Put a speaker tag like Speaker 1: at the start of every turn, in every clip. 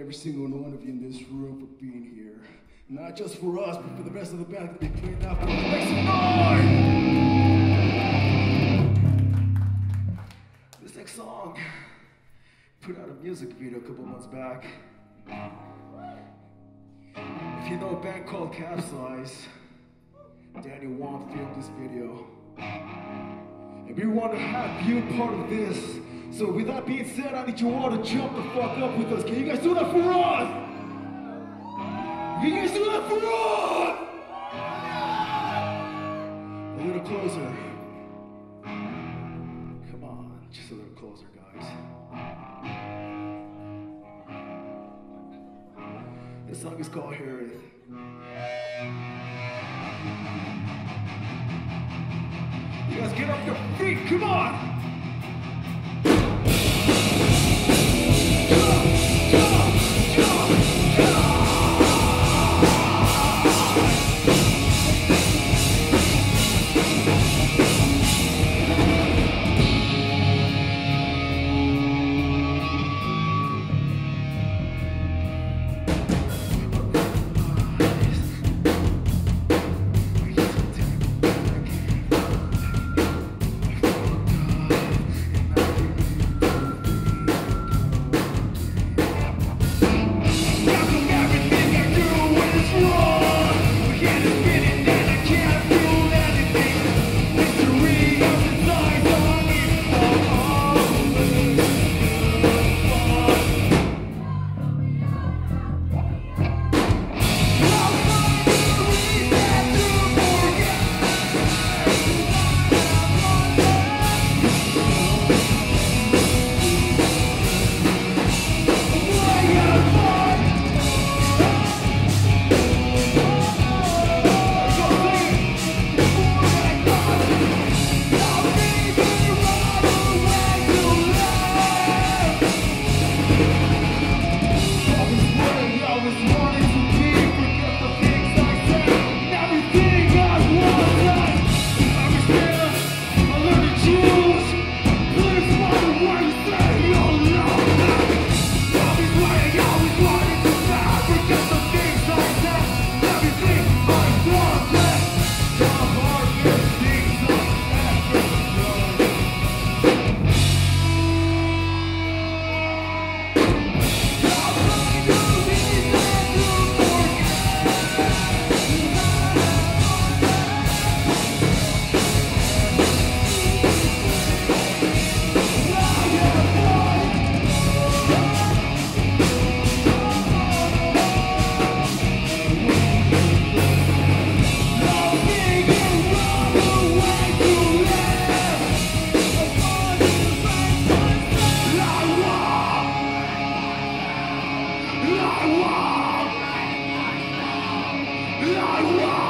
Speaker 1: every single one of you in this room for being here. Not just for us, but for the rest of the band that be playing out for. Make some noise! This next song, put out a music video a couple months back. If you know a band called Capsize, Danny Wong filmed this video. And we want to have you part of this. So with that being said, I need you all to jump the fuck up with us. Can you guys do that for us? Can you guys do that for us? A little closer. Come on, just a little closer, guys. This song is called Harriet. You guys get off your feet, come on! I will.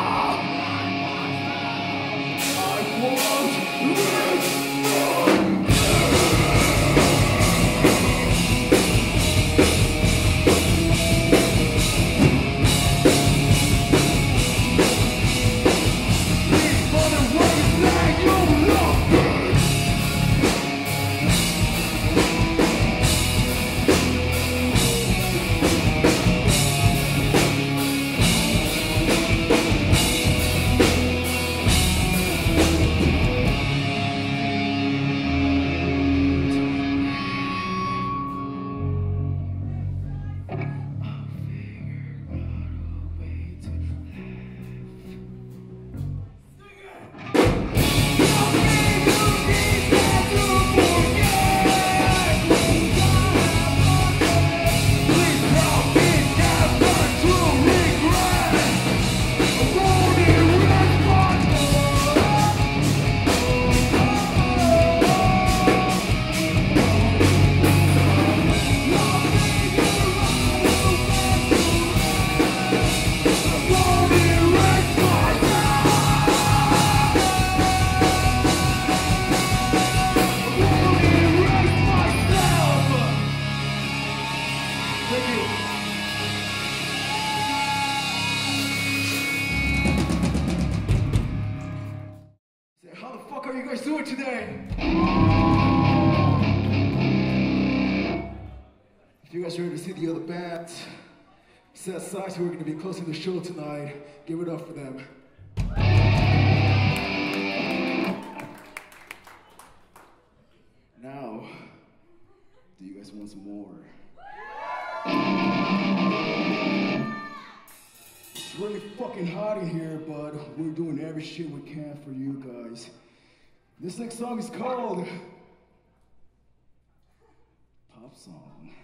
Speaker 1: Set Size, who are going to be closing the show tonight. Give it up for them. Now, do you guys want some more? It's really fucking hot in here, but we're doing every shit we can for you guys. This next song is called Pop Song.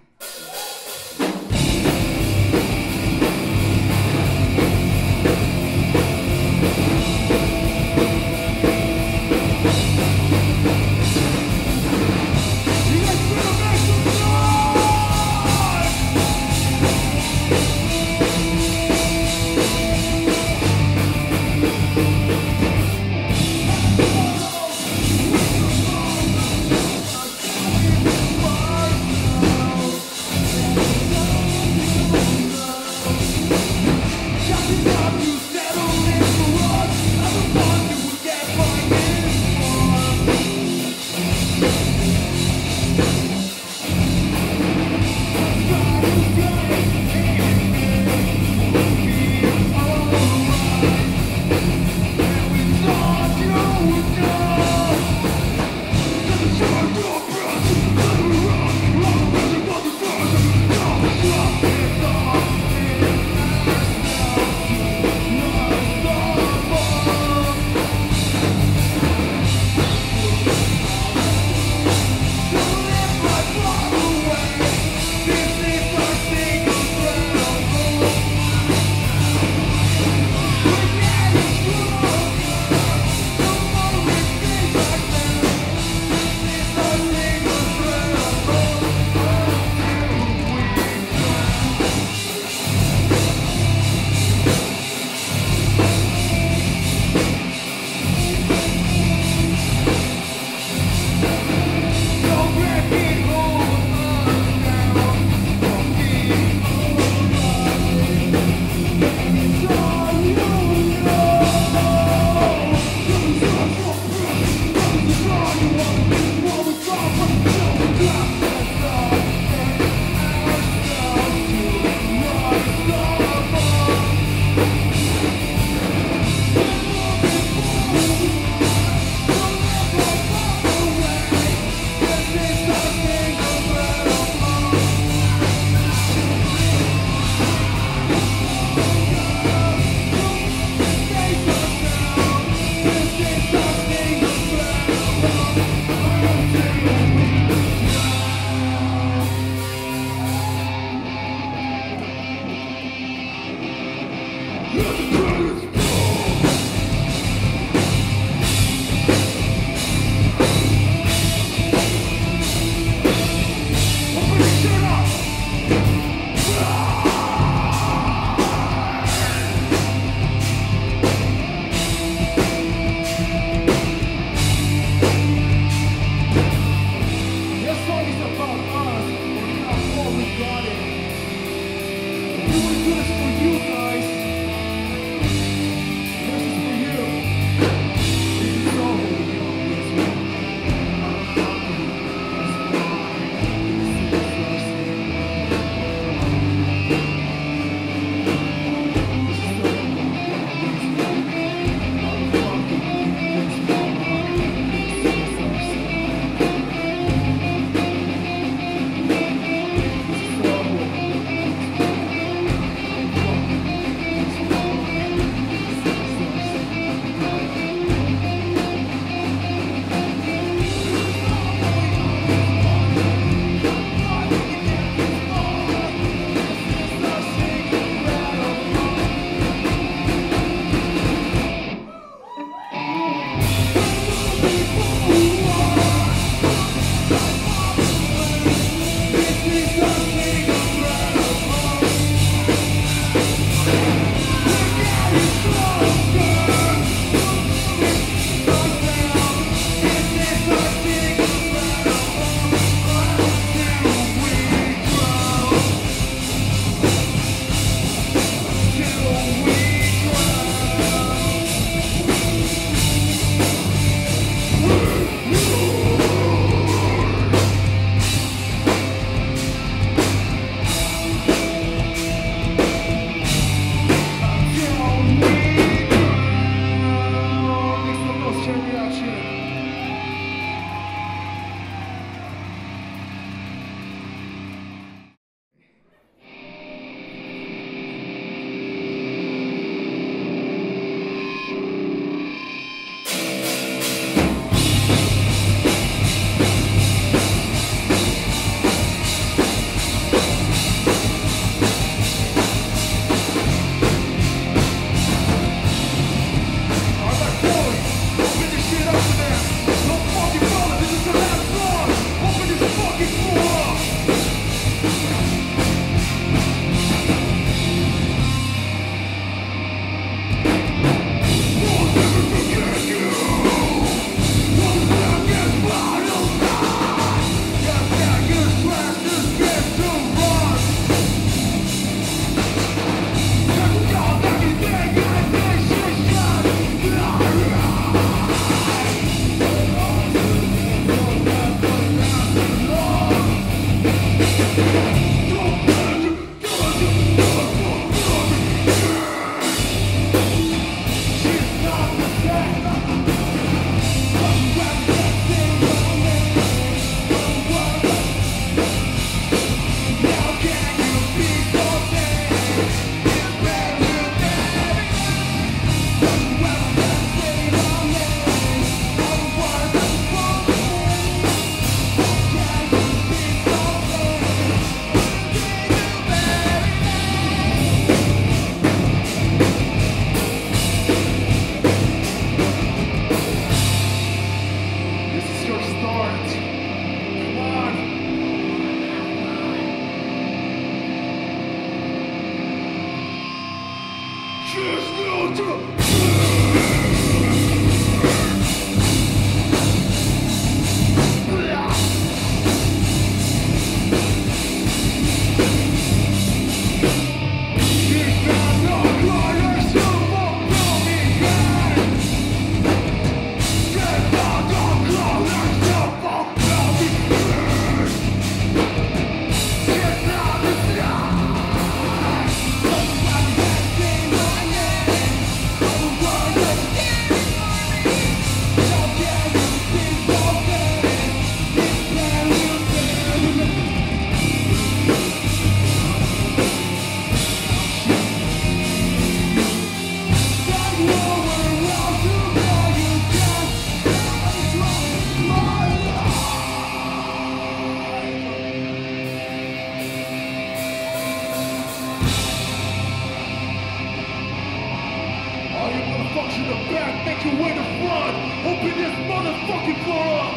Speaker 1: Back, make your way to front. Open this motherfucking door up.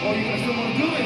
Speaker 1: Oh, you guys don't want to do this?